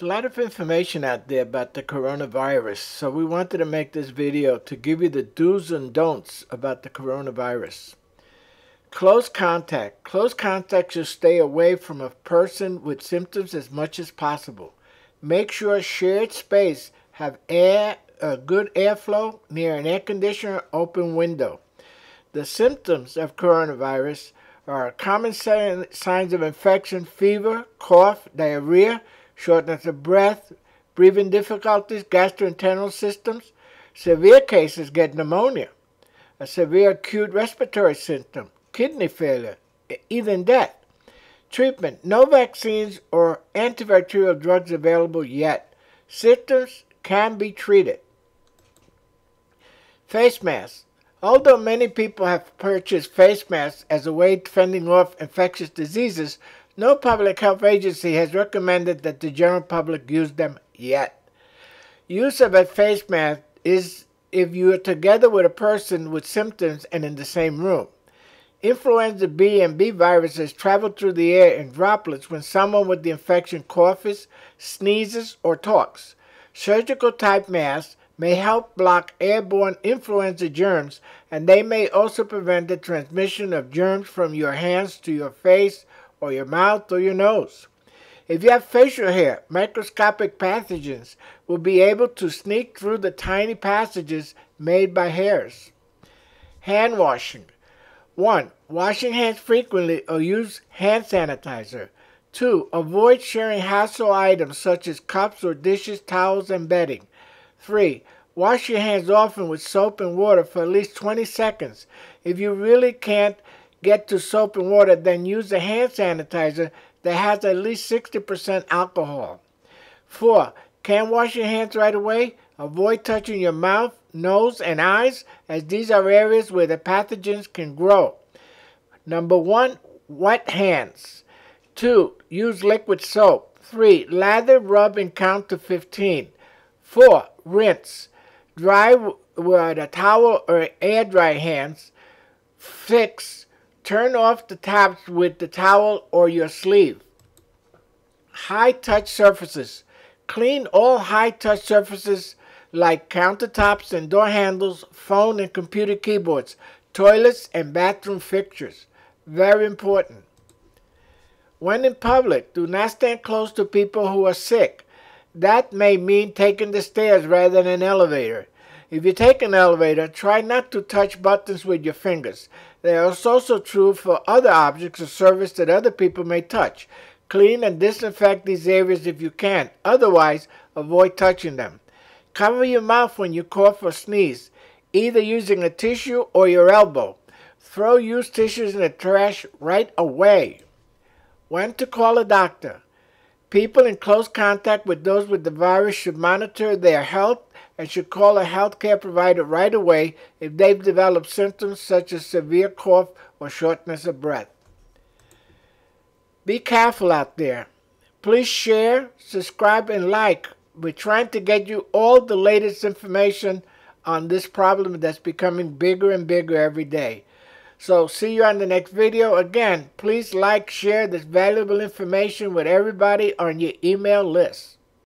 There's a lot of information out there about the coronavirus, so we wanted to make this video to give you the do's and don'ts about the coronavirus. Close contact. Close contact should stay away from a person with symptoms as much as possible. Make sure shared space have air, a good airflow near an air conditioner open window. The symptoms of coronavirus are common signs of infection, fever, cough, diarrhea, shortness of breath, breathing difficulties, gastrointestinal systems. Severe cases get pneumonia, a severe acute respiratory symptom, kidney failure, even death. Treatment No vaccines or antibacterial drugs available yet. Symptoms can be treated. Face masks. Although many people have purchased face masks as a way of fending off infectious diseases, no public health agency has recommended that the general public use them yet. Use of a face mask is if you are together with a person with symptoms and in the same room. Influenza B and B viruses travel through the air in droplets when someone with the infection coughs, sneezes, or talks. Surgical type masks may help block airborne influenza germs and they may also prevent the transmission of germs from your hands to your face or your mouth or your nose. If you have facial hair, microscopic pathogens will be able to sneak through the tiny passages made by hairs. Hand washing. 1. Washing hands frequently or use hand sanitizer. 2. Avoid sharing household items such as cups or dishes, towels, and bedding. 3. Wash your hands often with soap and water for at least 20 seconds. If you really can't get to soap and water, then use a hand sanitizer that has at least 60% alcohol. 4. Can't wash your hands right away? Avoid touching your mouth, nose, and eyes, as these are areas where the pathogens can grow. Number 1. Wet hands. 2. Use liquid soap. 3. Lather, rub, and count to 15. 4. Rinse. Dry with a towel or air dry hands. 6. Turn off the taps with the towel or your sleeve. High touch surfaces. Clean all high touch surfaces like countertops and door handles, phone and computer keyboards, toilets and bathroom fixtures. Very important. When in public, do not stand close to people who are sick. That may mean taking the stairs rather than an elevator. If you take an elevator, try not to touch buttons with your fingers. They are also true for other objects or surface that other people may touch. Clean and disinfect these areas if you can. Otherwise, avoid touching them. Cover your mouth when you cough or sneeze, either using a tissue or your elbow. Throw used tissues in the trash right away. When to call a doctor. People in close contact with those with the virus should monitor their health and should call a healthcare provider right away if they've developed symptoms such as severe cough or shortness of breath. Be careful out there. Please share, subscribe, and like. We're trying to get you all the latest information on this problem that's becoming bigger and bigger every day. So see you on the next video. Again, please like, share this valuable information with everybody on your email list.